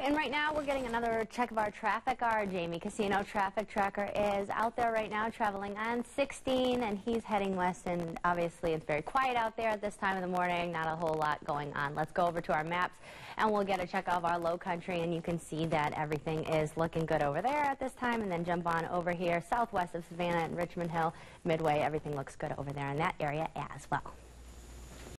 right, and right now we're getting another check of our traffic. Our Jamie Casino traffic tracker is out there right now traveling on 16 and he's heading west and obviously it's very quiet out there at this time of the morning, not a whole lot going on. Let's go over to our maps and we'll get a check of our low country and you can see that everything is looking good over there at this time and then jump on over here southwest of Savannah and Richmond Hill, Midway, everything looks good over there in that area as well.